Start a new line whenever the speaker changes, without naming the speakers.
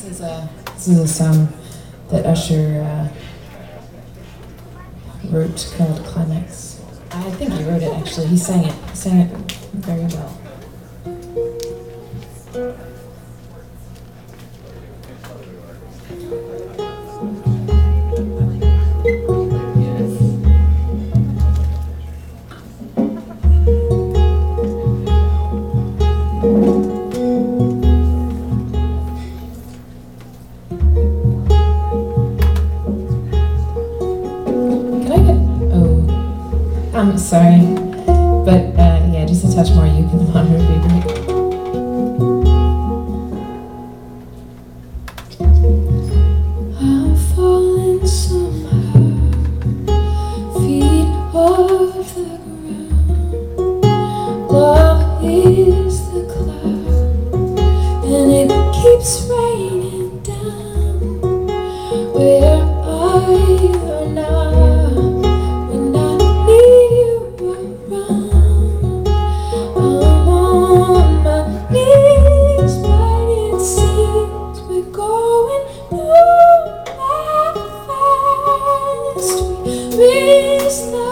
This is a this is a song that Usher uh, wrote called Climax. I think he wrote it actually. He sang it. He sang it very well. I'm sorry. But uh, yeah, just a touch more you can be. baby. lost. We lost.